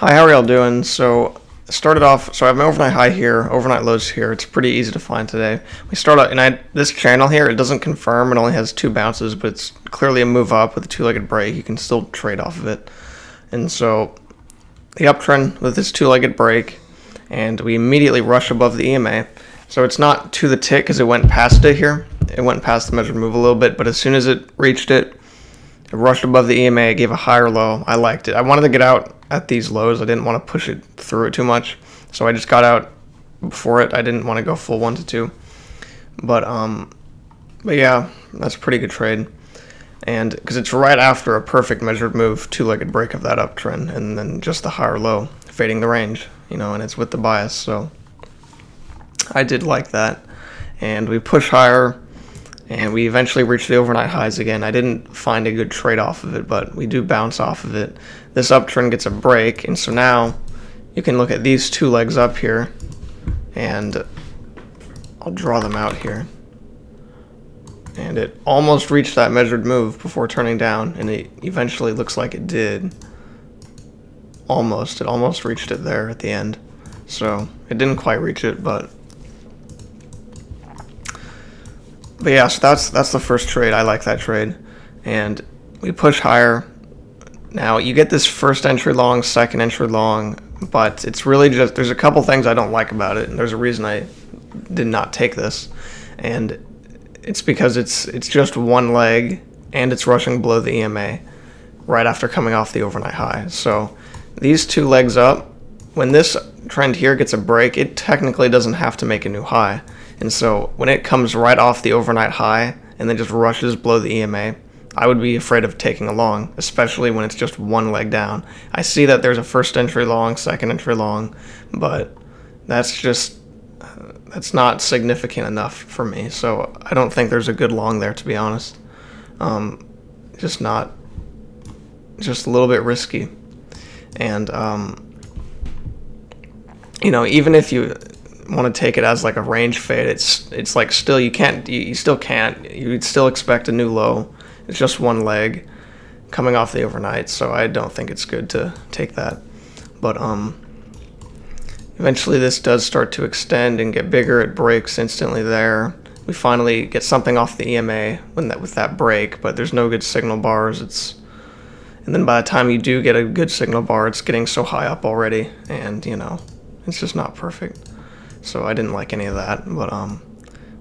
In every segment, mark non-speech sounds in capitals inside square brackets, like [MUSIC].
Hi, how are y'all doing? So, started off, so I have my overnight high here, overnight lows here. It's pretty easy to find today. We start out, and I this channel here, it doesn't confirm, it only has two bounces, but it's clearly a move up with a two-legged break. You can still trade off of it. And so, the uptrend with this two-legged break, and we immediately rush above the EMA. So it's not to the tick because it went past it here. It went past the measured move a little bit, but as soon as it reached it, it rushed above the EMA, gave a higher low. I liked it. I wanted to get out at these lows. I didn't want to push it through it too much. So I just got out before it. I didn't want to go full one to two. But um but yeah, that's a pretty good trade. And because it's right after a perfect measured move, two-legged break of that uptrend, and then just the higher low, fading the range, you know, and it's with the bias. So I did like that. And we push higher and we eventually reach the overnight highs again. I didn't find a good trade off of it, but we do bounce off of it. This uptrend gets a break, and so now you can look at these two legs up here, and I'll draw them out here. And it almost reached that measured move before turning down, and it eventually looks like it did. Almost. It almost reached it there at the end. So, it didn't quite reach it, but but yeah, so that's that's the first trade. I like that trade, and we push higher. Now you get this first entry long, second entry long, but it's really just there's a couple things I don't like about it, and there's a reason I did not take this, and it's because it's it's just one leg and it's rushing below the EMA right after coming off the overnight high. So these two legs up, when this trend here gets a break, it technically doesn't have to make a new high. And so when it comes right off the overnight high and then just rushes below the EMA, I would be afraid of taking a long, especially when it's just one leg down. I see that there's a first entry long, second entry long, but that's just that's not significant enough for me. So I don't think there's a good long there, to be honest. Um, just not, just a little bit risky, and um, you know, even if you want to take it as like a range fade, it's it's like still you can't you, you still can't you'd still expect a new low. It's just one leg coming off the overnight, so I don't think it's good to take that. But um eventually this does start to extend and get bigger, it breaks instantly there. We finally get something off the EMA when that with that break, but there's no good signal bars. It's and then by the time you do get a good signal bar, it's getting so high up already, and you know, it's just not perfect so I didn't like any of that. But um,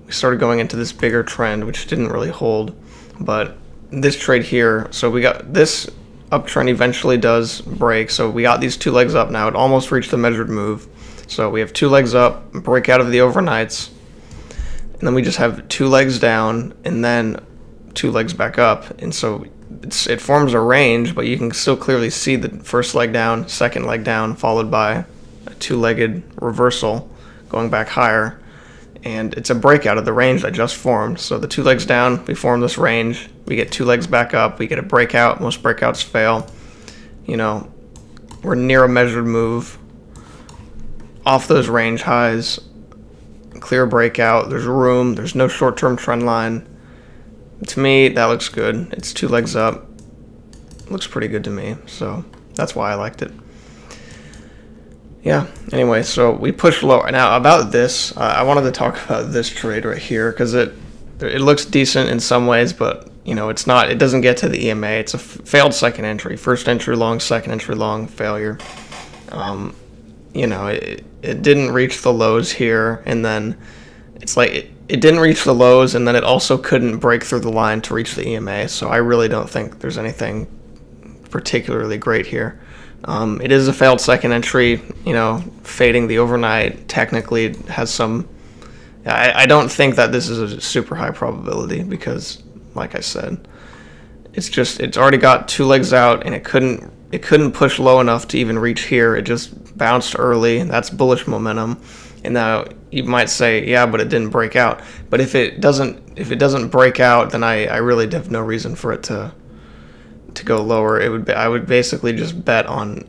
we started going into this bigger trend, which didn't really hold. But this trade here, so we got this uptrend eventually does break. So we got these two legs up now. It almost reached the measured move. So we have two legs up, break out of the overnights, and then we just have two legs down, and then two legs back up. And so it forms a range, but you can still clearly see the first leg down, second leg down, followed by a two-legged reversal going back higher. And it's a breakout of the range that just formed. So the two legs down, we form this range. We get two legs back up. We get a breakout. Most breakouts fail. You know, we're near a measured move. Off those range highs, clear breakout. There's room. There's no short-term trend line. To me, that looks good. It's two legs up. Looks pretty good to me. So that's why I liked it yeah anyway so we push lower. Now about this uh, i wanted to talk [LAUGHS] about this trade right here because it it looks decent in some ways but you know it's not it doesn't get to the ema it's a failed second entry. First entry long second entry long failure. Um, you know it, it didn't reach the lows here and then it's like it, it didn't reach the lows and then it also couldn't break through the line to reach the ema so i really don't think there's anything particularly great here um, it is a failed second entry, you know, fading the overnight technically has some. I, I don't think that this is a super high probability because, like I said, it's just it's already got two legs out and it couldn't it couldn't push low enough to even reach here. It just bounced early. And that's bullish momentum. And now you might say, yeah, but it didn't break out. But if it doesn't if it doesn't break out, then I, I really have no reason for it to go lower, it would be I would basically just bet on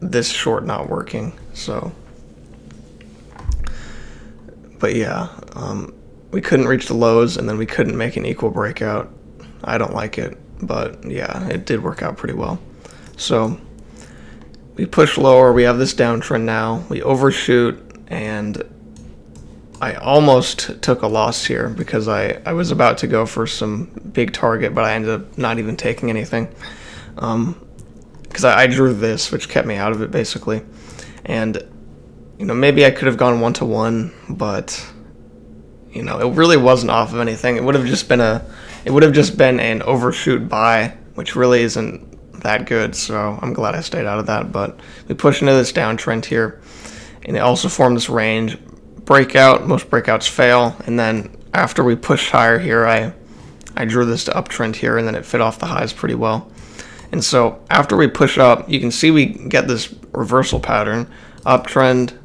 this short not working. So, but yeah, um, we couldn't reach the lows, and then we couldn't make an equal breakout. I don't like it, but yeah, it did work out pretty well. So we push lower. We have this downtrend now. We overshoot, and I almost took a loss here because I, I was about to go for some big target, but I ended up not even taking anything. Because um, I, I drew this, which kept me out of it, basically. And, you know, maybe I could have gone one to one, but, you know, it really wasn't off of anything. It would have just been a, it would have just been an overshoot buy, which really isn't that good, so I'm glad I stayed out of that. But we push into this downtrend here, and it also formed this range. Breakout, most breakouts fail, and then after we pushed higher here, I I drew this to uptrend here, and then it fit off the highs pretty well. And so after we push up, you can see we get this reversal pattern, uptrend,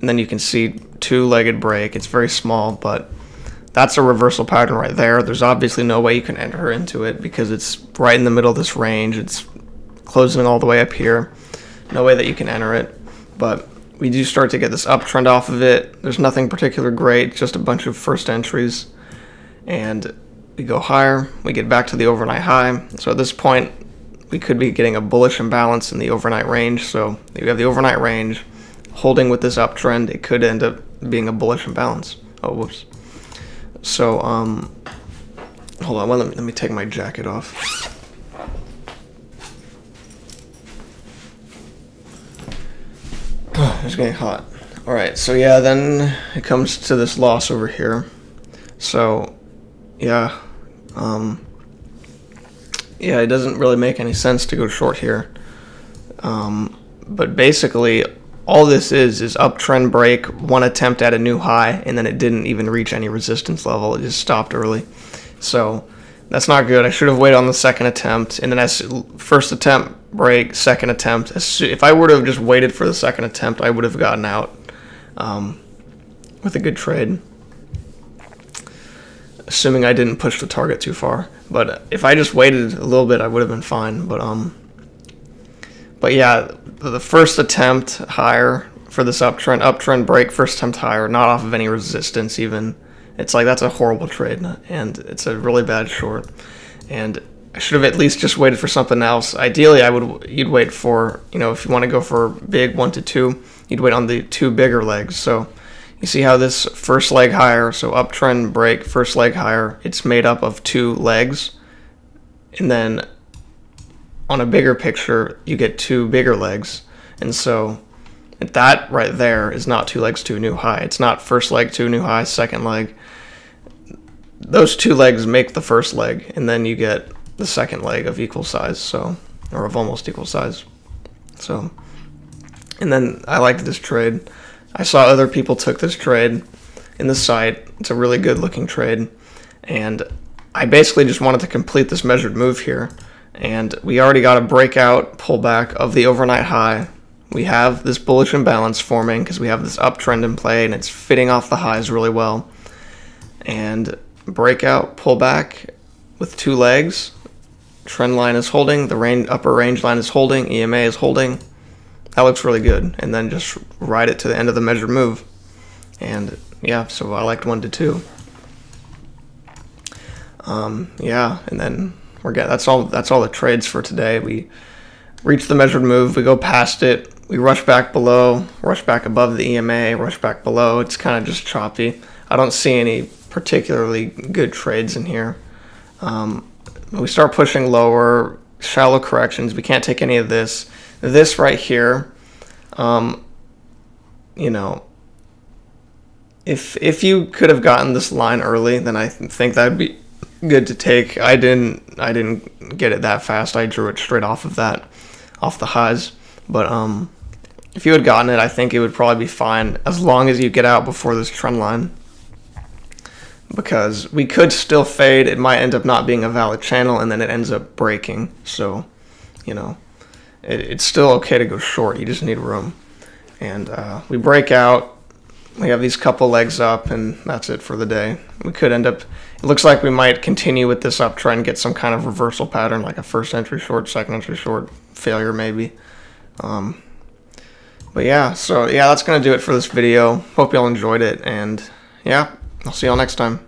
and then you can see two-legged break. It's very small, but that's a reversal pattern right there. There's obviously no way you can enter into it because it's right in the middle of this range. It's closing all the way up here. No way that you can enter it. But we do start to get this uptrend off of it. There's nothing particular great, just a bunch of first entries. And we go higher, we get back to the overnight high. So at this point, we could be getting a bullish imbalance in the overnight range. So we have the overnight range holding with this uptrend. It could end up being a bullish imbalance. Oh, whoops. So, um, hold on, well, let, me, let me take my jacket off. It's getting hot. Alright, so yeah, then it comes to this loss over here. So, yeah, um, yeah, it doesn't really make any sense to go short here. Um, but basically, all this is is uptrend break, one attempt at a new high, and then it didn't even reach any resistance level. It just stopped early. So that's not good. I should have waited on the second attempt, and then as first attempt break, second attempt. if I would have just waited for the second attempt, I would have gotten out um, with a good trade, assuming I didn't push the target too far. But if I just waited a little bit, I would have been fine. But um, but yeah, the first attempt higher for this uptrend, uptrend break, first attempt higher, not off of any resistance even. It's like that's a horrible trade, and it's a really bad short. And I should have at least just waited for something else. Ideally, I would you'd wait for you know if you want to go for big one to two, you'd wait on the two bigger legs. So you see how this first leg higher, so uptrend break, first leg higher, it's made up of two legs, and then on a bigger picture, you get two bigger legs. And so that right there is not two legs to a new high. It's not first leg to a new high, second leg. Those two legs make the first leg, and then you get the second leg of equal size, so or of almost equal size. So, and then I liked this trade. I saw other people took this trade in the site. It's a really good looking trade, and I basically just wanted to complete this measured move here and we already got a breakout pullback of the overnight high. We have this bullish imbalance forming because we have this uptrend in play and it's fitting off the highs really well. And breakout pullback with two legs. Trend line is holding, the range, upper range line is holding, EMA is holding. That looks really good. And then just ride it to the end of the measured move. And yeah, so I liked one to two. Um, yeah, and then we're getting that's all that's all the trades for today. We reach the measured move, we go past it, we rush back below, rush back above the EMA, rush back below. It's kind of just choppy. I don't see any particularly good trades in here. Um, we start pushing lower, shallow corrections. We can't take any of this. This right here, um, you know, if if you could have gotten this line early, then I think that'd be good to take. I didn't I didn't get it that fast. I drew it straight off of that, off the highs. But um, if you had gotten it, I think it would probably be fine as long as you get out before this trend line. Because we could still fade. It might end up not being a valid channel, and then it ends up breaking. So, you know, it, it's still okay to go short. You just need room. And uh, we break out we have these couple legs up, and that's it for the day. We could end up, it looks like we might continue with this uptrend, and get some kind of reversal pattern, like a first entry short, second entry short, failure maybe. Um, but yeah, so yeah, that's going to do it for this video. Hope y'all enjoyed it, and yeah, I'll see y'all next time.